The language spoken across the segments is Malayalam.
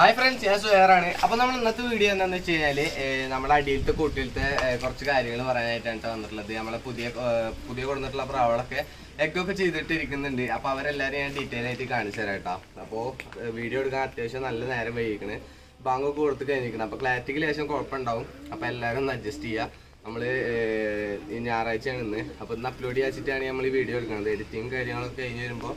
ഹായ് ഫ്രണ്ട്സ് ഞാൻ സുഹേറാണ്. അപ്പൊ നമ്മൾ ഇന്നത്തെ വീഡിയോ എന്താണെന്ന് വെച്ച് കഴിഞ്ഞാൽ നമ്മുടെ അടിയിലത്തെ കൂട്ടിലത്തെ കുറച്ച് കാര്യങ്ങൾ പറയാനായിട്ടാണ് ട്ടോ വന്നിട്ടുള്ളത്. നമ്മളെ പുതിയ പുതിയ കൊടുത്തിട്ടുള്ള പ്രാവളൊക്കെ എക്കൊക്കെ ചെയ്തിട്ട് ഇരിക്കുന്നുണ്ട് അപ്പൊ അവരെല്ലാരും ഞാൻ ഡീറ്റെയിൽ ആയിട്ട് കാണിച്ചു തരാം കേട്ടോ അപ്പോ വീഡിയോ എടുക്കാൻ അത്യാവശ്യം നല്ല നേരം വൈകിക്കണ്. ബാങ്കൊക്കെ കൊടുത്ത് കഴിഞ്ഞിരിക്കണം. അപ്പൊ ക്ലാരിറ്റിക്ക് ലേശം കുഴപ്പമുണ്ടാവും. അപ്പൊ എല്ലാവരും ഒന്ന് അഡ്ജസ്റ്റ് ചെയ്യുക ഈ ഞായറാഴ്ചയാണ് ഇന്ന്. അപ്പൊ ഇന്ന് അപ്ലോഡ് ചെയ്യാച്ചിട്ടാണ് നമ്മൾ ഈ വീഡിയോ എടുക്കുന്നത് എഡിറ്റിങ് കാര്യങ്ങളൊക്കെ കഴിഞ്ഞ് വരുമ്പോൾ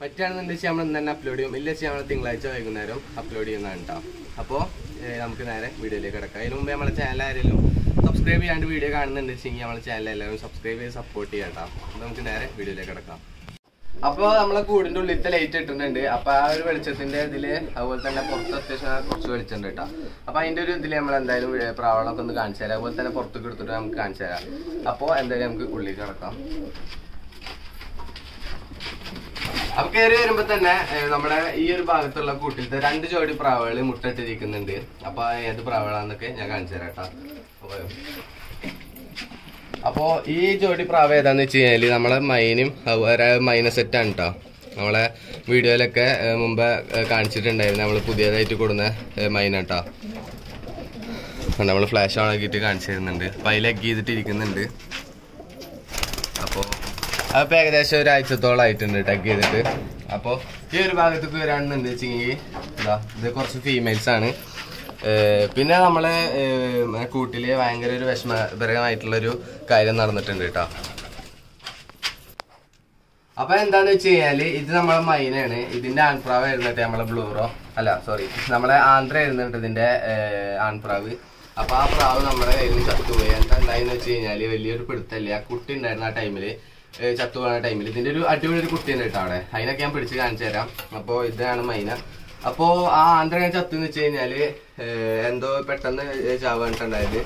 പറ്റുകയാണെന്നുണ്ടെങ്കിൽ നമ്മൾ ഇന്ന് തന്നെ അപ്ലോഡ് ചെയ്യും. ഇല്ല നമ്മൾ തിങ്കളാഴ്ച വൈകുന്നേരം അപ്ലോഡ് ചെയ്യുന്നതാണ് കേട്ടോ അപ്പോൾ നമുക്ക് നേരെ വീഡിയോയിലേക്ക് കിടക്കാം. അതിന് മുമ്പ് നമ്മളെ ചാനൽ ആരെങ്കിലും സബ്സ്ക്രൈബ് ചെയ്യാണ്ട് വീഡിയോ കാണുന്നുണ്ടെങ്കിൽ നമ്മളെ ചാനൽ എല്ലാവരും സബ്സ്ക്രൈബ് ചെയ്ത് സപ്പോർട്ട് ചെയ്യാം കേട്ടോ നമുക്ക് നേരെ വീഡിയോയിലേക്ക് കിടക്കാം. അപ്പോൾ നമ്മളെ കൂടിന്റെ ഉള്ളിലത്തെ ലൈറ്റ് ഇട്ടിട്ടുണ്ട്. അപ്പോൾ ആ ഒരു വെളിച്ചത്തിന്റെ ഇതിൽ അതുപോലെ തന്നെ പുറത്ത് അത്യാവശ്യം കുറച്ച് വെളിച്ചമുണ്ട് കേട്ടോ അപ്പോൾ അതിന്റെ ഒരു ഇതിൽ നമ്മൾ എന്തായാലും പ്രാവളമൊക്കെ ഒന്ന് കാണിച്ചു തരാം. അതുപോലെ തന്നെ പുറത്തേക്ക് എടുത്തിട്ട് നമുക്ക് കാണിച്ചു തരാം. അപ്പോൾ എന്തായാലും നമുക്ക് ഉള്ളിൽ കിടക്കാം. അപ്പൊ കയറി വരുമ്പോ തന്നെ നമ്മുടെ ഈ ഒരു ഭാഗത്തുള്ള കൂട്ടിലത്തെ രണ്ട് ജോഡി പ്രാവുകൾ മുട്ടിട്ടിരിക്കുന്നുണ്ട് അപ്പൊ ഏത് പ്രാവുകളാന്നൊക്കെ ഞാൻ കാണിച്ചു തരാം അപ്പൊ ഈ ജോഡി പ്രാവ് ഏതാന്ന് വെച്ച് കഴിഞ്ഞാൽ നമ്മളെ മൈനും അതുപോലെ മൈന സെറ്റാണ് കേട്ടോ നമ്മളെ വീഡിയോയിലൊക്കെ മുമ്പ് കാണിച്ചിട്ടുണ്ടായിരുന്നു. നമ്മൾ പുതിയതായിട്ട് കൊടുന്ന മൈന കേട്ടോ നമ്മൾ ഫ്ലാഷ് ഓൺ ആക്കിയിട്ട് കാണിച്ചു തരുന്നുണ്ട്. അപ്പൊ അതിൽ എഗ് ചെയ്തിട്ട് ഇരിക്കുന്നുണ്ട് അപ്പോ ഏകദേശം ഒരാഴ്ചത്തോളം ആയിട്ടുണ്ട് ടഗ് ചെയ്തിട്ട്. അപ്പോൾ ഈ ഒരു ഭാഗത്തേക്ക് വരാണെന്ന് വെച്ചെങ്കിൽ ഇതാ ഇത് കുറച്ച് ഫീമെയിൽസ് ആണ്. പിന്നെ നമ്മളെ കൂട്ടിൽ ഭയങ്കര ഒരു വിഷമപരമായിട്ടുള്ളൊരു കാര്യം നടന്നിട്ടുണ്ട് കേട്ടോ. അപ്പൊ എന്താന്ന് വെച്ച് കഴിഞ്ഞാൽ ഇത് നമ്മളെ മൈനാണ് ഇതിന്റെ ആൺപ്രാവ് എഴുന്നിട്ട് നമ്മളെ ബ്ലൂറോ അല്ല സോറി നമ്മളെ ആന്ധ്ര എഴുന്നിട്ട് ഇതിന്റെ ആൺപ്രാവ്. അപ്പൊ ആ പ്രാവ് നമ്മുടെ കയ്യിൽ നിന്ന് ചത്തുപോയി. എന്താ ഉണ്ടായെന്ന് വെച്ച് കഴിഞ്ഞാൽ വലിയൊരു പിടുത്തല്ലേ ആ കുട്ടി ഉണ്ടായിരുന്ന ആ ടൈമിൽ ഏഹ്, പോകുന്ന ടൈമിൽ ഇതിന്റെ ഒരു അടിപൊളി ഒരു കുട്ടി ഉണ്ട് കേട്ടോ അവിടെ. അതിനൊക്കെ ഞാൻ പിടിച്ച് കാണിച്ചു തരാം. അപ്പൊ ഇതാണ് മൈന. അപ്പോ ആ ആന്ധ്ര ഞാൻ ചത്തു വെച്ച് കഴിഞ്ഞാൽ എന്തോ പെട്ടെന്ന് ചാവാനിട്ടുണ്ടായത്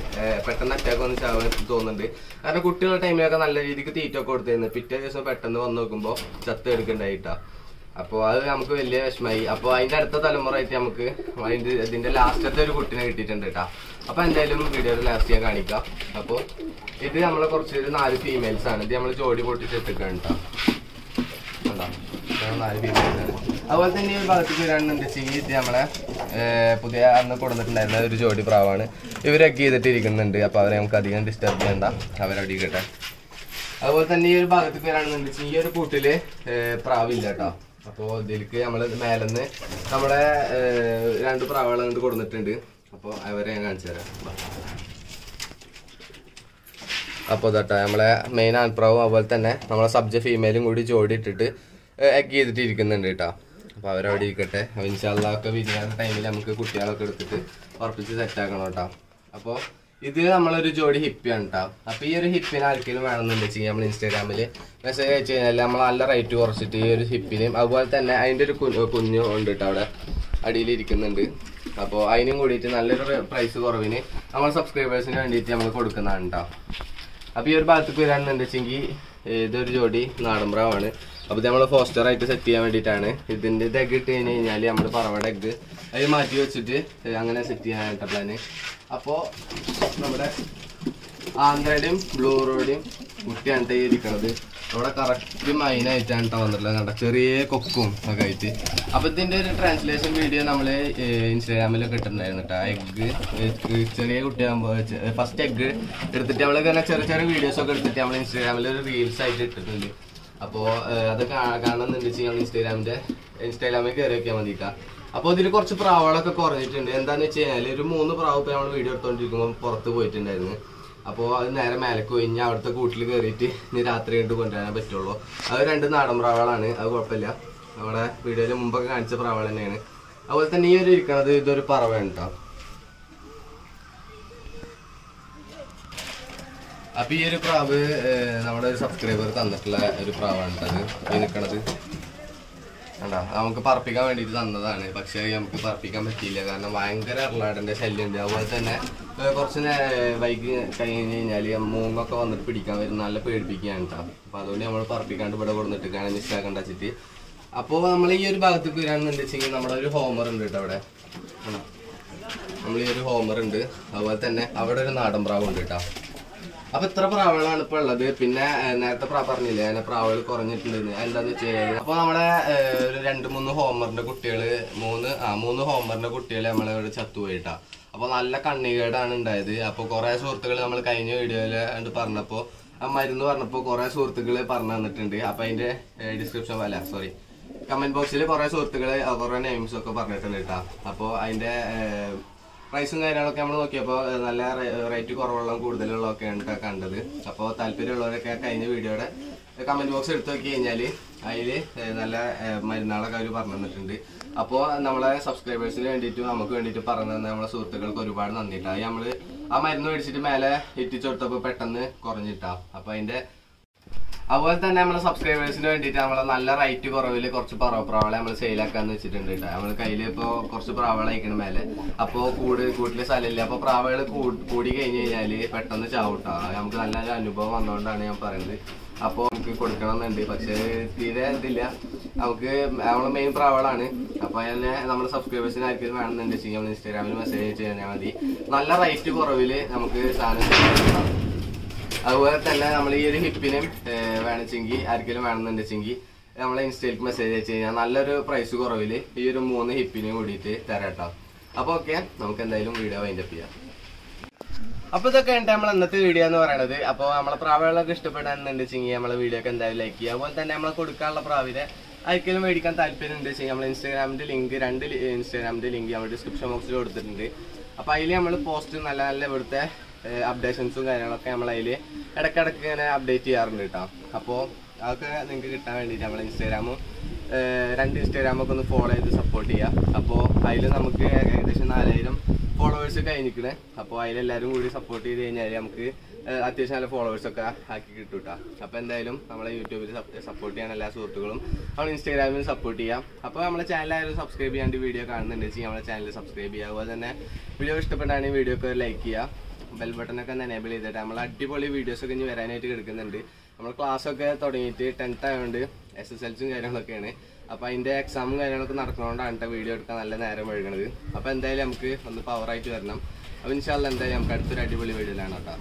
പെട്ടെന്ന് അറ്റാക്ക് വന്ന് ചാവാൻ തോന്നുന്നുണ്ട്. കാരണം കുട്ടികളുടെ ടൈമിലൊക്കെ നല്ല രീതിക്ക് തീറ്റ ഒക്കെ കൊടുത്തിരുന്നു. പിറ്റേ ദിവസം പെട്ടെന്ന് വന്ന് നോക്കുമ്പോ ചത്ത് എടുക്കണ്ടായിട്ടാ അപ്പൊ അത് നമുക്ക് വലിയ വിഷമായി അപ്പൊ അതിന്റെ അടുത്ത തലമുറ ആയിട്ട് നമുക്ക് അതിന്റെ ഇതിന്റെ ലാസ്റ്റത്തെ ഒരു കുട്ടിനെ കിട്ടിയിട്ടുണ്ട് കേട്ടാ. അപ്പൊ എന്തായാലും വീഡിയോയുടെ ലാസ്റ്റ് ഞാൻ കാണിക്കാം. അപ്പൊ ഇത് നമ്മളെ കുറച്ച് ഒരു നാല് ഫീമെയിൽസ് ആണ്. ഇത് നമ്മൾ ജോഡി കണ്ടോ? നാല്. അതുപോലെ തന്നെ ഈ ഭാഗത്തേക്ക് വരാണെന്ന് വെച്ചെങ്കിൽ ഇത് നമ്മളെ പുതിയ അന്ന് കൊടുത്തിട്ടുണ്ടായിരുന്ന ഒരു ജോഡി പ്രാവാണ്. ഇവരൊക്കെ ചെയ്തിട്ട് ഇരിക്കുന്നുണ്ട് അപ്പൊ അവരെ നമുക്ക് അധികം ഡിസ്റ്റർബ് ചെയ്യണ്ട. അവരവിടെ ഇരിക്കട്ടെ. അതുപോലെ തന്നെ ഈ ഒരു ഭാഗത്തേക്ക് വരാണെന്ന് വെച്ചാൽ ഈ ഒരു കൂട്ടിൽ പ്രാവില്ല കേട്ടോ അപ്പോ ഇതിലേക്ക് നമ്മൾ മേലെന്ന് നമ്മുടെ രണ്ട് പ്രാവുകൾ അങ്ങോട്ട് കൊടുത്തിട്ടുണ്ട് അപ്പൊ അവരെ ഞാൻ കാണിച്ചു തരാം. അപ്പോൾ തട്ടോ നമ്മളെ മെയിൻ ആൺപ്രാവും അതുപോലെ തന്നെ നമ്മളെ സബ്ജ ഫീമെയിലും കൂടി ജോഡി ഇട്ടിട്ട് എഗ് ചെയ്തിട്ട് ഇരിക്കുന്നുണ്ട് കേട്ടോ അപ്പോൾ അവരവിടെ ഇരിക്കട്ടെ. അപ്പോൾ വിരിയാത്ത ടൈമിൽ നമുക്ക് കുട്ടികളൊക്കെ എടുത്തിട്ട് ഉറപ്പിച്ച് സെറ്റ് ആക്കണം കേട്ടോ അപ്പോൾ ഇത് നമ്മളൊരു ജോഡി ഹിപ്പിയാണ് കേട്ടോ അപ്പോൾ ഈ ഒരു ഹിപ്പിന് ആർക്കെങ്കിലും വേണമെന്നുണ്ട് വെച്ചാൽ നമ്മൾ ഇൻസ്റ്റാഗ്രാമിൽ മെസ്സേജ് അയച്ചു കഴിഞ്ഞാൽ നമ്മൾ നല്ല റേറ്റ് കുറച്ചിട്ട് ഈ ഒരു ഹിപ്പിനും അതുപോലെ തന്നെ അതിന്റെ ഒരു കുഞ്ഞു ഉണ്ട് കേട്ടോ അവിടെ അടിയിൽ ഇരിക്കുന്നുണ്ട് അപ്പോൾ അതിനും കൂടിയിട്ട് നല്ലൊരു പ്രൈസ് കുറവിന് നമ്മൾ സബ്സ്ക്രൈബേഴ്സിന് വേണ്ടിയിട്ട് നമ്മൾ കൊടുക്കുന്നതാണ് കേട്ടോ അപ്പൊ ഈ ഒരു ഭാഗത്തേക്ക് വരാണെന്ന് വെച്ചെങ്കിൽ ഇതൊരു ജോഡി നാടൻപ്രാവാണ് അപ്പൊ ഇത് നമ്മൾ ഫോസ്റ്റർ ആയിട്ട് സെറ്റ് ചെയ്യാൻ വേണ്ടിയിട്ടാണ്. ഇതിന്റെ ഇത് എഗ് ഇട്ട് കഴിഞ്ഞ് കഴിഞ്ഞാൽ നമ്മൾ പറവടെ എഗ് അത് മാറ്റി വെച്ചിട്ട് അങ്ങനെ സെറ്റ് ചെയ്യാനായിട്ട് പ്ലാന് അപ്പോ നമ്മുടെ ആന്ധ്രയുടെയും ബ്ലൂറോടെയും കുട്ടിയാണ് ഈ ഇരിക്കണത് കറക്റ്റ് മൈനായിട്ടാണ് കേട്ടോ വന്നിട്ടുള്ളത് കണ്ട? ചെറിയ കൊക്കും ഒക്കെ ആയിട്ട്. അപ്പൊ ഇതിന്റെ ഒരു ട്രാൻസ്ലേഷൻ വീഡിയോ നമ്മൾ ഇൻസ്റ്റാഗ്രാമിലൊക്കെ ഇട്ടിട്ടുണ്ടായിരുന്നു കേട്ടോ എഗ് ചെറിയ കുട്ടിയാകുമ്പോ ഫസ്റ്റ് എഗ്ഗ് എടുത്തിട്ട് നമ്മൾ ചെറിയ ചെറിയ വീഡിയോസ് ഒക്കെ എടുത്തിട്ട് നമ്മൾ ഇൻസ്റ്റാഗ്രാമിൽ ഒരു റീൽസ് ആയിട്ട് ഇട്ടിട്ടുണ്ട്. അപ്പോ അത് കാണുന്നുണ്ട് വെച്ചാൽ ഇൻസ്റ്റാഗ്രാമിന്റെ ഇൻസ്റ്റാഗ്രാമിൽ കയറി വെക്കാൻ മതിട്ടാ. അപ്പൊ ഇതിൽ കുറച്ച് പ്രാവുകളൊക്കെ കുറഞ്ഞിട്ടുണ്ട്. എന്താന്ന് വെച്ച് കഴിഞ്ഞാൽ ഒരു മൂന്ന് പ്രാവ് ഇപ്പൊ നമ്മൾ വീഡിയോ എടുത്തോണ്ടിരിക്കുമ്പോൾ പുറത്ത് പോയിട്ടുണ്ടായിരുന്നു. അപ്പോൾ അത് നേരെ മേലെ ഇനി അവിടുത്തെ കൂട്ടിൽ കയറിയിട്ട് ഇനി രാത്രി കണ്ട് കൊണ്ടുവരാൻ പറ്റുള്ളൂ. അത് രണ്ട് നാടൻ പ്രാവളാണ് അത് കുഴപ്പമില്ല. നമ്മുടെ വീഡിയോയിൽ മുമ്പൊക്കെ കാണിച്ച പ്രാവൾ തന്നെയാണ്. അതുപോലെ തന്നെ ഈ ഒരു ഇരിക്കണത് ഇതൊരു പറവയാണ് കേട്ടോ അപ്പൊ ഈ ഒരു പ്രാവ് നമ്മുടെ ഒരു സബ്സ്ക്രൈബർ തന്നിട്ടുള്ള ഒരു പ്രാവാണ് ട്ടോ അത്. ഈ നിൽക്കണത് കണ്ടാ? നമുക്ക് പറപ്പിക്കാൻ വേണ്ടിയിട്ട് തന്നതാണ്. പക്ഷേ നമുക്ക് പറപ്പിക്കാൻ പറ്റിയില്ല. കാരണം ഭയങ്കര എറളാടന്റെ ശല്യം ഉണ്ട്. അതുപോലെ തന്നെ കുറച്ച് ബൈക്ക് കഴിഞ്ഞ് കഴിഞ്ഞാൽ മൂങ്ങൊക്കെ വന്നിട്ട് പിടിക്കാൻ വരും. നല്ല പേടിപ്പിക്കുകയാണ് കേട്ടോ അപ്പൊ അതുകൊണ്ട് നമ്മൾ പറപ്പിക്കാണ്ട് ഇവിടെ കൊടുത്തിട്ട് മിസ്സാക്കണ്ട വെച്ചിട്ട്. അപ്പോൾ നമ്മൾ ഈ ഒരു ഭാഗത്തേക്ക് വരാണെന്ന് വെച്ചെങ്കിൽ നമ്മുടെ ഒരു ഹോമർ ഉണ്ട് കേട്ടോ അവിടെ. നമ്മൾ ഈ ഒരു ഹോമർ ഉണ്ട്. അതുപോലെ തന്നെ അവിടെ ഒരു നാടൻ പ്രാവ് ഉണ്ട് കേട്ടോ അപ്പൊ ഇത്ര പ്രാവുകളാണ് ഇപ്പൊ ഉള്ളത്. പിന്നെ നേരത്തെ പ്രാ പറഞ്ഞില്ലേ അതിന്റെ പ്രാവുകൾ കുറഞ്ഞിട്ടുണ്ട് എന്താന്ന് വെച്ച് കഴിഞ്ഞാൽ അപ്പൊ നമ്മുടെ ഒരു രണ്ട് മൂന്ന് ഹോമറിന്റെ കുട്ടികൾ മൂന്ന് ആ മൂന്ന് ഹോമറിന്റെ കുട്ടികൾ നമ്മളെ ഇവിടെ ചത്തുപോയിട്ടാ. അപ്പൊ നല്ല കണ്ണികേടാണ് ഉണ്ടായത്. അപ്പൊ കുറെ സുഹൃത്തുക്കൾ നമ്മൾ കഴിഞ്ഞ വീഡിയോയിൽ കണ്ട് പറഞ്ഞപ്പോ ആ മരുന്ന് പറഞ്ഞപ്പോ കുറെ സുഹൃത്തുക്കൾ പറഞ്ഞു തന്നിട്ടുണ്ട്. അപ്പൊ അതിന്റെ ഡിസ്ക്രിപ്ഷൻ അല്ല? സോറി കമന്റ് ബോക്സിൽ കുറെ സുഹൃത്തുക്കൾ കുറെ നെയിംസ് ഒക്കെ പറഞ്ഞിട്ടുണ്ട് കേട്ടാ. അപ്പൊ അതിന്റെ പ്രൈസും കാര്യങ്ങളൊക്കെ നമ്മൾ നോക്കിയപ്പോൾ നല്ല റേറ്റ് കുറവുള്ള കൂടുതലുള്ളതൊക്കെ ഉണ്ട് കണ്ടത്. അപ്പോൾ താല്പര്യമുള്ളവരൊക്കെ കഴിഞ്ഞ വീഡിയോയുടെ കമന്റ് ബോക്സ് എടുത്തു നോക്കി കഴിഞ്ഞാൽ അതിൽ നല്ല മരുന്നാളൊക്കെ അവർ പറഞ്ഞു തന്നിട്ടുണ്ട്. അപ്പോൾ നമ്മളെ സബ്സ്ക്രൈബേഴ്സിന് വേണ്ടിയിട്ട് നമുക്ക് വേണ്ടിയിട്ട് പറഞ്ഞു തന്ന നമ്മളെ സുഹൃത്തുക്കൾക്ക് ഒരുപാട് നന്ദിട്ടാ. നമ്മൾ ആ മരുന്ന് മേടിച്ചിട്ട് മേലെ എത്തിച്ചു കൊടുത്തപ്പോൾ പെട്ടെന്ന് കുറഞ്ഞിട്ടാ. അപ്പോൾ അതിന്റെ അതുപോലെ തന്നെ നമ്മളെ സബ്സ്ക്രൈബേഴ്സിന് വേണ്ടിയിട്ട് നമ്മളെ നല്ല റേറ്റ് കുറവിൽ കുറച്ച് പറവ പ്രാവളെ നമ്മൾ സെയിലാക്കാന്ന് വെച്ചിട്ടുണ്ട് കേട്ടോ നമ്മൾ കയ്യിൽ ഇപ്പോൾ കുറച്ച് പ്രാവള അയക്കണ മേലെ. അപ്പോൾ കൂട് കൂട്ടിൽ സ്ഥലമില്ല. അപ്പോൾ പ്രാവകൾ കൂടി കഴിഞ്ഞ് കഴിഞ്ഞാൽ പെട്ടെന്ന് ചാവട്ടാ നമുക്ക് നല്ലൊരു അനുഭവം വന്നുകൊണ്ടാണ് ഞാൻ പറയുന്നത് അപ്പോൾ നമുക്ക് കൊടുക്കണമെന്നുണ്ട്. പക്ഷേ തീരെ ഇതില്ല. നമുക്ക് നമ്മളെ മെയിൻ പ്രാവളാണ് അപ്പോൾ തന്നെ നമ്മുടെ സബ്സ്ക്രൈബേഴ്സിന് ആർക്കും വേണമെന്നുണ്ട് വെച്ചാൽ നമ്മൾ ഇൻസ്റ്റാഗ്രാമിൽ മെസ്സേജ് ചെയ്താൽ മതി. നല്ല റേറ്റ് കുറവിൽ നമുക്ക് സാധനം അതുപോലെ തന്നെ നമ്മൾ ഈ ഒരു ഹിപ്പിനും വേണമെച്ചെങ്കിൽ ആർക്കെങ്കിലും വേണമെന്നുണ്ടെച്ചെങ്കിൽ നമ്മളെ ഇൻസ്റ്റയിലേക്ക് മെസ്സേജ് അയച്ചു കഴിഞ്ഞാൽ നല്ലൊരു പ്രൈസ് കുറവിൽ ഈ ഒരു മൂന്ന് ഹിപ്പിനും കൂടിയിട്ട് തരാം കേട്ടോ അപ്പോൾ ഓക്കെ നമുക്ക് എന്തായാലും വീഡിയോ വൈൻഡപ്പ് ചെയ്യാം. അപ്പൊ ഇതൊക്കെ ഉണ്ട് നമ്മൾ ഇന്നത്തെ വീഡിയോ എന്ന് പറയുന്നത് അപ്പോൾ നമ്മളെ പ്രാവുകളൊക്കെ ഇഷ്ടപ്പെടാന്നുണ്ടെച്ചെങ്കിൽ നമ്മളെ വീഡിയോ ഒക്കെ എന്തായാലും ലൈക്ക് ചെയ്യുക. അതുപോലെ തന്നെ നമ്മളെ കൊടുക്കാനുള്ള പ്രാവിനെ ആർക്കെങ്കിലും മേടിക്കാൻ താല്പര്യം ഉണ്ട് വെച്ചാൽ നമ്മൾ ഇൻസ്റ്റാഗ്രാമിന്റെ ലിങ്ക് രണ്ട് ഇൻസ്റ്റാഗ്രാമിന്റെ ലിങ്ക് നമ്മൾ ഡിസ്ക്രിപ്ഷൻ ബോക്സിൽ കൊടുത്തിട്ടുണ്ട്. അപ്പോൾ അതിൽ നമ്മൾ പോസ്റ്റ് നല്ല നല്ല ഇവിടുത്തെ അപ്ഡേഷൻസും കാര്യങ്ങളൊക്കെ നമ്മൾ അതിൽ ഇടയ്ക്കിടയ്ക്ക് ഇങ്ങനെ അപ്ഡേറ്റ് ചെയ്യാറുണ്ട് കേട്ടോ അപ്പോൾ അതൊക്കെ നിങ്ങൾക്ക് കിട്ടാൻ വേണ്ടിയിട്ട് നമ്മൾ ഇൻസ്റ്റാഗ്രാമും രണ്ട് ഇൻസ്റ്റാഗ്രാമൊക്കെ ഒന്ന് ഫോളോ ചെയ്ത് സപ്പോർട്ട് ചെയ്യുക അപ്പോൾ അതിൽ നമുക്ക് ഏകദേശം നാലായിരം ഫോളോവേഴ്സ് കഴിഞ്ഞിരിക്കണേ. അപ്പോൾ അതിലെല്ലാവരും കൂടി സപ്പോർട്ട് ചെയ്ത് കഴിഞ്ഞാൽ നമുക്ക് അത്യാവശ്യം നല്ല ഫോളോവേഴ്സൊക്കെ ആക്കി കിട്ടും കേട്ടോ അപ്പോൾ എന്തായാലും നമ്മളെ യൂട്യൂബിൽ സപ്പോർട്ട് ചെയ്യാൻ എല്ലാ സുഹൃത്തുക്കളും നമ്മൾ ഇൻസ്റ്റാഗ്രാമിൽ സപ്പോർട്ട് ചെയ്യാം. അപ്പോൾ നമ്മളെ ചാനൽ ചാനലായാലും സബ്സ്ക്രൈബ് ചെയ്യാണ്ട് വീഡിയോ കാണുന്നുണ്ട് വെച്ചാൽ നമ്മളെ ചാനൽ സബ്സ്ക്രൈബ് ചെയ്യുക അതുപോലെ തന്നെ വീഡിയോ ഇഷ്ടപ്പെട്ടാണെങ്കിൽ വീഡിയോ ഒക്കെ ലൈക്ക് ചെയ്യുക ബെൽ ബട്ടണൊക്കെ ഒന്ന് എനേബിൾ ചെയ്തിട്ട് നമ്മൾ അടിപൊളി വീഡിയോസ് ഒക്കെ ഇനി വരാനായിട്ട് കിടക്കുന്നുണ്ട് നമ്മൾ ക്ലാസ് ഒക്കെ തുടങ്ങിയിട്ട് ടെൻത്ത് ആയതുകൊണ്ട് എസ് എസ് എൽ കാര്യങ്ങളൊക്കെയാണ്. അപ്പോൾ അതിന്റെ എക്സാമും കാര്യങ്ങളൊക്കെ നടക്കുന്നതുകൊണ്ടാണ് വീഡിയോ എടുക്കാൻ നല്ല നേരം വഴുകണത് അപ്പോൾ എന്തായാലും നമുക്ക് ഒന്ന് പവർ ആയിട്ട് വരണം. അപ്പോൾ ഇൻഷാല്ല എന്തായാലും നമുക്ക് അടുത്തൊരു അടിപൊളി വീഡിയോയിലാണ് കേട്ടോ.